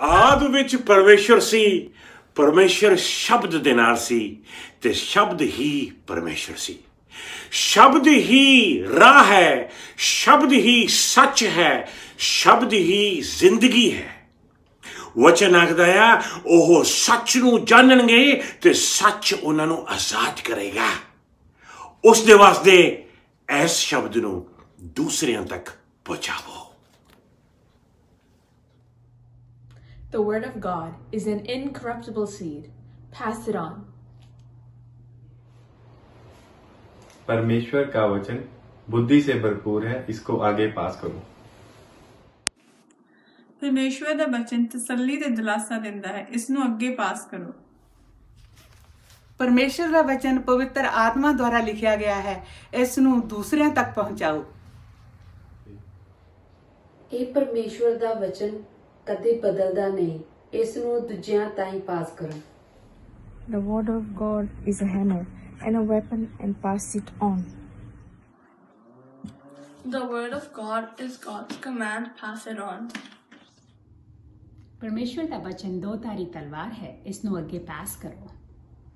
ਆਦ ਵਿੱਚ ਪਰਮੇਸ਼ਰ ਸੀ, ਪਰਮੇਸ਼ਰ ਸ਼ਬਦ ਦੇ ਨਾਲ ਸੀ ਤੇ ਸ਼ਬਦ ਹੀ ਪਰਮੇਸ਼ਰ ਸੀ। ਸ਼ਬਦ ਹੀ ਰਾਹ ਹੈ, ਸ਼ਬਦ ਹੀ ਸੱਚ ਹੈ, ਸ਼ਬਦ ਹੀ ਜ਼ਿੰਦਗੀ ਹੈ। ਵਚਨ ਆਖਦਾ ਆ, ਉਹ ਸੱਚ ਨੂੰ ਜਾਣਨਗੇ ਤੇ ਸੱਚ ਉਹਨਾਂ ਨੂੰ ਆਜ਼ਾਦ ਕਰੇਗਾ। ਉਸ ਦੇ ਵਾਸਤੇ ਇਸ ਸ਼ਬਦ ਨੂੰ ਦੂਸਰਿਆਂ ਤੱਕ ਪਹੁੰਚਾਵੋ। The Word of God is an incorruptible seed. Pass it on. परमेश्वर का वचन बुद्धि से भरपूर है इसको आगे पास करो ਪਰਮੇਸ਼ਵਰ ਦਾ ਬਚਨ ਤਸੱਲੀ ਤੇ ਦਿਲਾਸਾ ਦਿੰਦਾ ਹੈ ਇਸ ਨੂੰ ਅੱਗੇ ਪਾਸ ਕਰੋ ਪਰਮੇਸ਼ਰ ਦਾ ਵਚਨ ਪਵਿੱਤਰ ਆਤਮਾ ਦੁਆਰਾ ਲਿਖਿਆ ਗਿਆ ਹੈ ਇਸ ਨੂੰ ਦੂਸਰਿਆਂ ਤੱਕ ਪਹੁੰਚਾਓ ਇਹ ਪਰਮੇਸ਼ਵਰ ਦਾ ਵਚਨ ਕਦੇ ਬਦਲਦਾ ਨਹੀਂ। ਇਸ ਨੂੰ ਦੂਜਿਆਂ ਤਾਈਂ ਪਾਸ ਕਰੋ। The word of God is a hammer and a weapon and pass it on. The word of God is God's command pass it on. ਪਰਮੇਸ਼ਵਰ ਦਾ ਵਚਨ ਦੋ ਧਾਰੀ ਤਲਵਾਰ ਹੈ ਇਸ ਨੂੰ ਅੱਗੇ ਪਾਸ ਕਰੋ।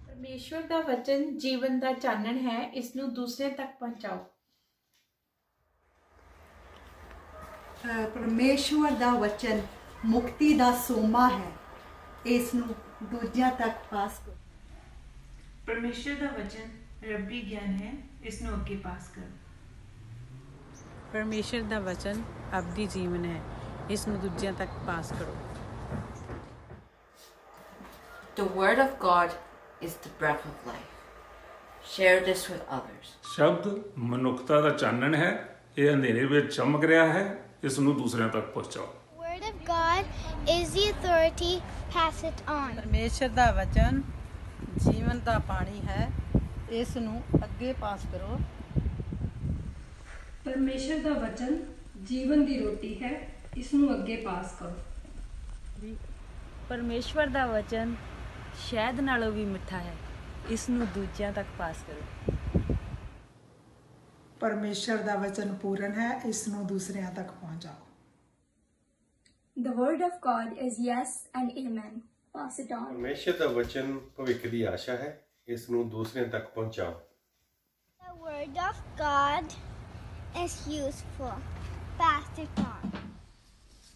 ਪਰਮੇਸ਼ਵਰ ਦਾ ਵਚਨ ਜੀਵਨ ਦਾ ਚਾਨਣ ਹੈ ਇਸ ਨੂੰ ਦੂਸਰੇ ਤੱਕ ਪਹੁੰਚਾਓ। ਅ, ਪਰਮੇਸ਼ਵਰ ਦਾ ਵਚਨ ਮੁਕਤੀ ਦਾ ਸੋਮਾ ਹੈ। ਇਸ ਨੂੰ ਦੂਜਿਆਂ ਤੱਕ ਪਾਸ ਕਰੋ। ਪਰਮੇਸ਼ਵਰ ਦਾ ਵਚਨ ਰੱਬੀ ਗਿਆਨ ਹੈ ਇਸ ਨੂੰ ਅੱਗੇ ਪਾਸ ਕਰੋ। ਪਰਮੇਸ਼ਰ ਦਾ ਵਚਨ ਅਬਦੀ ਜੀਵਨ ਹੈ ਇਸ ਨੂੰ ਦੂਜਿਆਂ ਤੱਕ ਪਾਸ ਕਰੋ। The Word of God is the breath of life. Share this with others. ਸ਼ਬਦ ਮਨੁੱਖਤਾ ਦਾ ਚਾਨਣ ਹੈ ਇਹ ਅੰਧੇਰੇ ਵਿੱਚ ਚਮਕ ਰਿਹਾ ਹੈ ਇਸ ਨੂੰ ਦੂਸਰਿਆਂ ਤੱਕ ਪਹੁੰਚਾਓ। God is the authority. Pass it on. ਪਰਮੇਸ਼ਰ ਦਾ ਵਚਨ ਜੀਵਨ ਦਾ ਪਾਣੀ ਹੈ ਇਸ ਨੂੰ ਅੱਗੇ ਪਾਸ ਕਰੋ ਪਰਮੇਸ਼ਰ ਦਾ ਵਚਨ ਜੀਵਨ ਦੀ ਰੋਟੀ ਹੈ ਇਸ ਨੂੰ ਅੱਗੇ ਪਾਸ ਕਰੋ ਪਰਮੇਸ਼ਵਰ ਦਾ ਵਚਨ ਸ਼ਹਿਦ ਨਾਲੋਂ ਵੀ ਮਿੱਠਾ ਹੈ ਇਸ ਨੂੰ ਦੂਜਿਆਂ ਤੱਕ ਪਾਸ ਕਰੋ ਪਰਮੇਸ਼ਰ ਦਾ ਵਚਨ ਪੂਰਨ ਹੈ ਇਸ ਨੂੰ ਦੂਸਰਿਆਂ ਤੱਕ ਪਹੁੰਚਾਓ The word of God is yes and amen. Pass it on. ਪਰਮੇਸ਼ਰ ਦਾ ਵਚਨ ਭਵਿੱਖ ਦੀ ਆਸ਼ਾ ਹੈ ਇਸ ਨੂੰ ਦੂਸਰਿਆਂ ਤੱਕ ਪਹੁੰਚਾਓ The word of God is useful. Pass it on.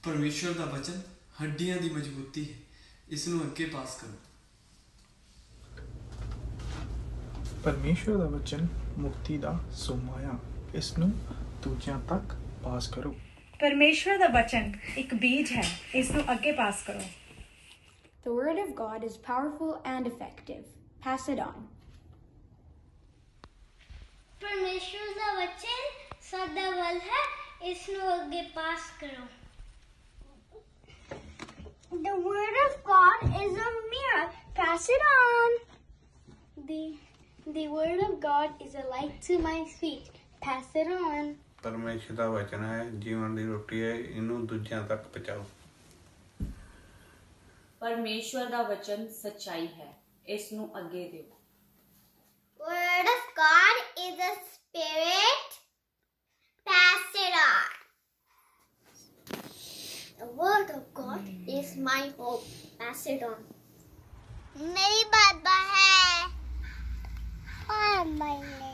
ਪਰਮੇਸ਼ਰ ਦਾ ਵਚਨ ਹੱਡੀਆਂ ਦੀ ਮਜ਼ਬੂਤੀ ਹੈ ਇਸ ਨੂੰ ਅੱਗੇ ਪਾਸ ਕਰੋ ਪਰਮੇਸ਼ਵਰ ਦਾ ਵਚਨ ਮੁਕਤੀ ਦਾ ਸੋਮਾਇਆ ਇਸ ਨੂੰ ਦੂਜਿਆਂ ਤੱਕ ਪਾਸ ਕਰੋ ਪਰਮੇਸ਼ਵਰ ਦਾ ਵਚਨ ਇੱਕ ਬੀਜ ਹੈ ਇਸ ਨੂੰ ਅੱਗੇ ਪਾਸ ਕਰੋ The word of God is powerful and effective. Pass it on. ਪਰਮੇਸ਼ਵਰ ਦਾ ਵਚਨ ਸਦਾ ਬਲ ਹੈ ਇਸ ਨੂੰ ਅੱਗੇ ਪਾਸ ਕਰੋ The word of God is a mirror. Pass it on. The the word of God is a light to my feet. Pass it on. ਪਰਮੇਸ਼ਰ ਦਾ ਵਚਨ ਹੈ ਜੀਵਨ ਦੀ ਰੋਟੀ ਹੈ ਇਹਨੂੰ ਦੂਜਿਆਂ ਤੱਕ ਪਹੁੰਚਾਓ ਪਰਮੇਸ਼ਵਰ ਦਾ ਵਚਨ ਸੱਚਾਈ ਹੈ ਇਸ ਨੂੰ ਅੱਗੇ ਦਿਓ Word of God is a spirit. Pass it on. The word of God is my hope. Pass it on. मेरी बाबा है और my name.